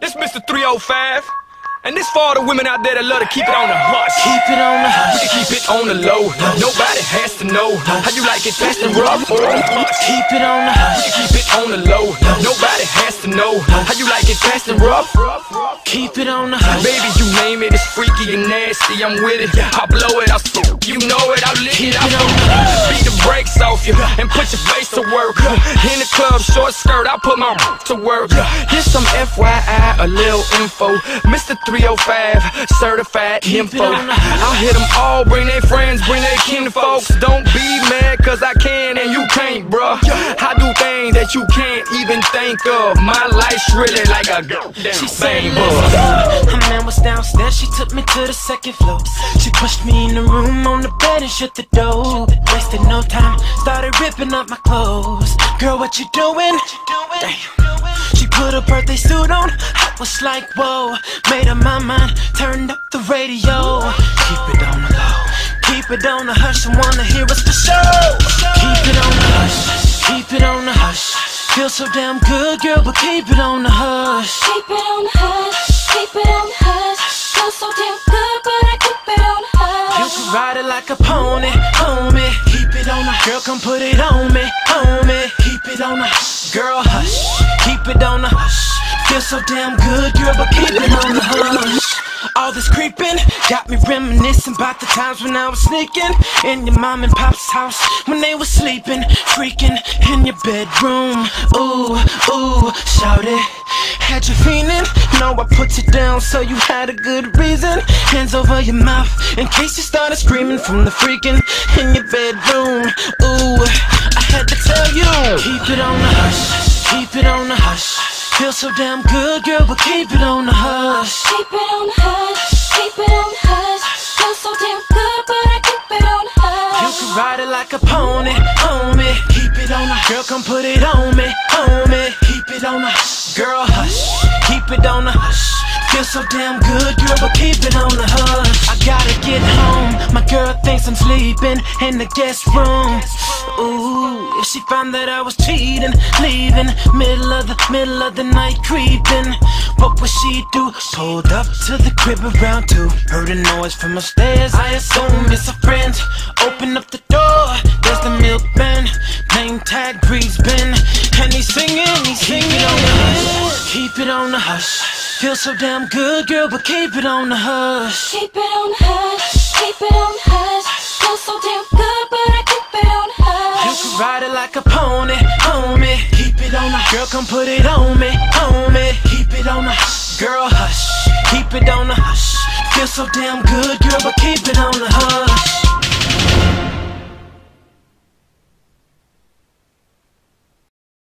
This Mr. 305. And this for all the women out there that love to keep it on the hush. Keep it on the We hush. can keep it on the low. Nobody has to know how you like it fast and rough or on the hush. Keep it on the We hush. can keep it on the low. Nobody has to know how you like it fast and rough. Keep it on the hush. Baby, you name it, it's freaky and nasty. I'm with it. I blow it, I. You know it, I lick it. I beat you and put your face to work. In the club, short skirt, I put my to work. Here's some FYI, a little info. Mr. 305, certified info. on the hush. I'll hit them all, bring their friends, bring their kin folks. Don't be mad, cause I can and you can't, bruh. I do things that you can't even think of. My life's really like a goddamn bang bug. Her man was downstairs, she took me to the second floor. She pushed me in the room on the bed and shut the door. Wasted no time, started ripping up my clothes. Girl, what you doing? Damn. She put a birthday suit on, I was like, whoa. Made up my mind, turned up the radio. Keep it on the low, keep it on the hush. I wanna hear us for sure. Keep it on the hush, keep it on the hush. Feel so damn good, girl, but keep it on the hush. Keep it on the hush, keep it on the hush. Girl, come put it on me, on me. Keep it on the girl, hush. Keep it on the hush. Feel so damn good, girl, but keep it on the hush. All this creeping got me reminiscing about the times when I was sneaking in your mom and pop's house when they was sleeping, freaking in your bedroom. Ooh, ooh, shout it. Had you feeling? No, I put you down so you had a good reason. Hands over your mouth in case you started screaming from the freaking in your bedroom. Ooh, I had to tell you. Keep it on the hush. Keep it on the hush. Feel so damn good, girl, but keep it on the hush. Keep it on the hush, keep it on the hush. Feel so damn good, but I keep it on the hush. You can ride it like a pony, girl, come put it on me, on me. Keep it on the girl, hush. Keep it on the hush. Feel so damn good, girl, but keep it on the hush. I gotta get home. My girl thinks I'm sleeping in the guest room. Ooh, if she found that I was cheating, leaving, middle of the middle of the night creeping, what would she do? Pulled up to the crib around two, heard a noise from upstairs. I assume it's a friend. Open up it on the hush. Feel so damn good, girl, but keep it on the hush. Keep it on the hush, keep it on the hush. Feel so damn good, but I keep it on the hush. You hush. can ride it like a pony, homie. Keep it on the girl, come put it on me, homie. Keep it on the girl, hush. Keep it on the hush. Feel so damn good, girl, but keep